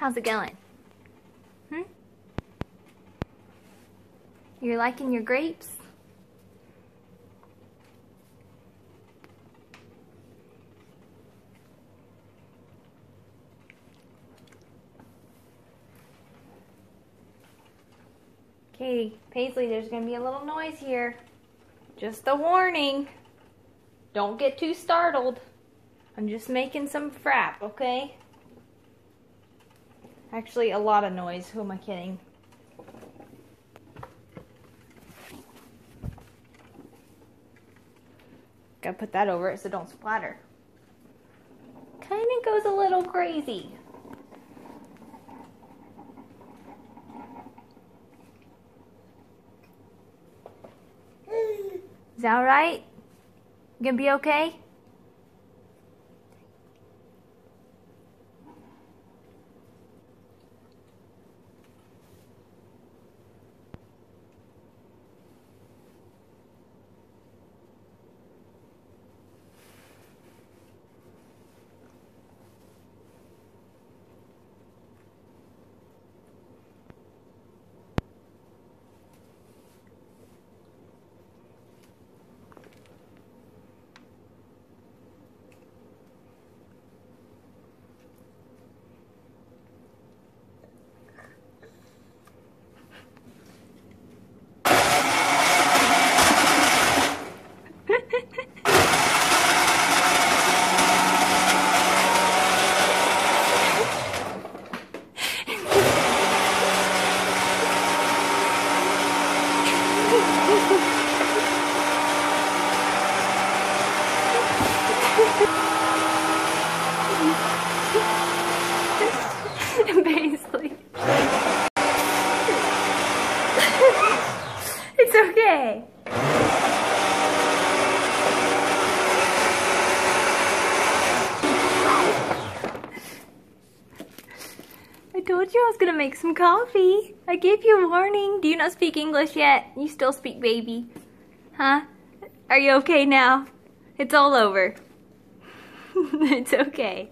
How's it going? Hmm? You're liking your grapes? Okay, Paisley, there's going to be a little noise here. Just a warning. Don't get too startled. I'm just making some frap, okay? Actually, a lot of noise. Who am I kidding? Gotta put that over it so don't splatter. Kinda goes a little crazy. Is that alright? Gonna be okay? Basically. it's okay. Told you I was gonna make some coffee. I gave you a warning. Do you not speak English yet? You still speak baby. Huh? Are you okay now? It's all over. it's okay.